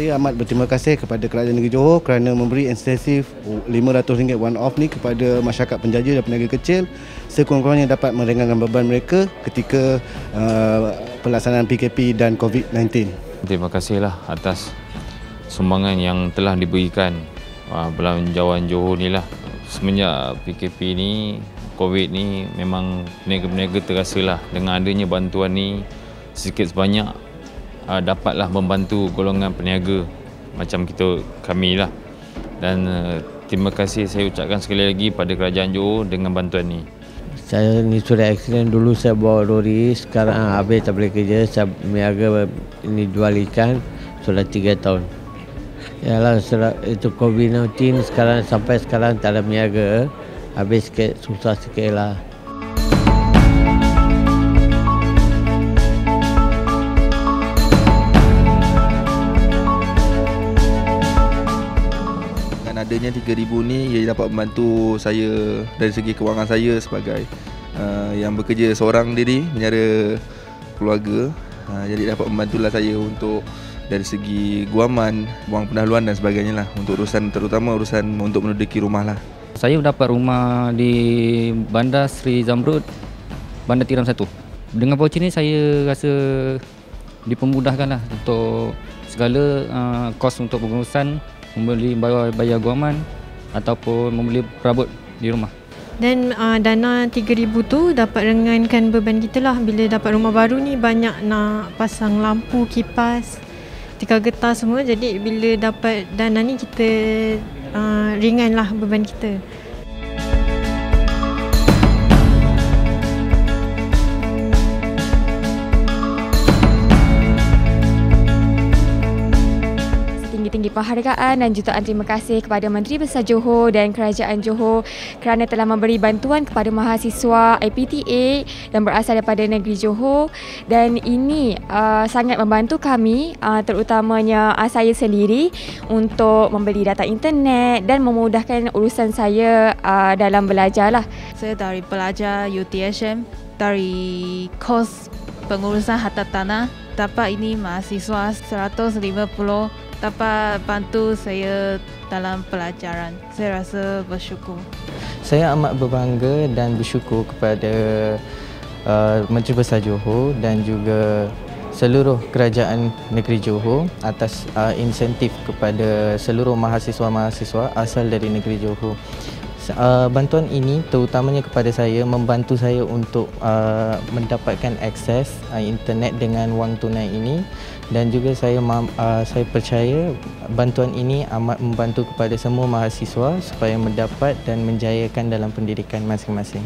Saya amat berterima kasih kepada Kerajaan Negeri Johor kerana memberi insentif RM500 one off ni kepada masyarakat penjaja dan peniaga kecil sekurang-kurangnya dapat meringankan beban mereka ketika uh, pelaksanaan PKP dan COVID-19. Terima kasihlah atas sumbangan yang telah diberikan uh, belanjawan Johor ni lah. Semenjak PKP ni, COVID ni memang peniaga-peniaga terasa lah dengan adanya bantuan ni sedikit sebanyak uh, dapatlah membantu golongan peniaga macam kita kami lah. Dan uh, terima kasih saya ucapkan sekali lagi pada kerajaan Johor dengan bantuan ni saya ni sudah accident dulu saya bawa lori sekarang ah, habis tak boleh kerja saya meniaga ini jual ikan sudah 3 tahun. Yalah itu COVID-19 sekarang sampai sekarang tak ada meniaga habis sikit susah sikit lah adanya 3000 ni ia dapat membantu saya dari segi kewangan saya sebagai uh, yang bekerja seorang diri menyara keluarga uh, jadi dapat membantulah saya untuk dari segi guaman, wang pendahuluan dan sebagainya lah untuk urusan terutama urusan untuk menduduki rumah lah. Saya mendapat rumah di Bandar Sri Zamrud, Bandar Tiram 1. Dengan voucher ni saya rasa dipermudahkan lah untuk segala uh, kos untuk pengurusan membeli bayar, bayar guaman ataupun membeli perabot di rumah. Dan uh, dana 3000 tu dapat ringankan beban kita lah bila dapat rumah baru ni banyak nak pasang lampu, kipas, tikar getah semua jadi bila dapat dana ni kita uh, ringanlah beban kita. Tinggi penghargaan dan jutaan terima kasih kepada Menteri Besar Johor dan Kerajaan Johor kerana telah memberi bantuan kepada mahasiswa IPTA dan berasal daripada negeri Johor. Dan ini uh, sangat membantu kami uh, terutamanya uh, saya sendiri untuk membeli data internet dan memudahkan urusan saya uh, dalam belajar lah. Saya dari pelajar UTSM dari kos pengurusan harta tanah. Dapat ini mahasiswa 150 dapat bantu saya dalam pelajaran. Saya rasa bersyukur. Saya amat berbangga dan bersyukur kepada uh, Menteri Besar Johor dan juga seluruh kerajaan negeri Johor atas uh, insentif kepada seluruh mahasiswa-mahasiswa asal dari negeri Johor. Uh, bantuan ini terutamanya kepada saya membantu saya untuk uh, mendapatkan akses uh, internet dengan wang tunai ini dan juga saya uh, saya percaya bantuan ini amat membantu kepada semua mahasiswa supaya mendapat dan menjayakan dalam pendidikan masing-masing.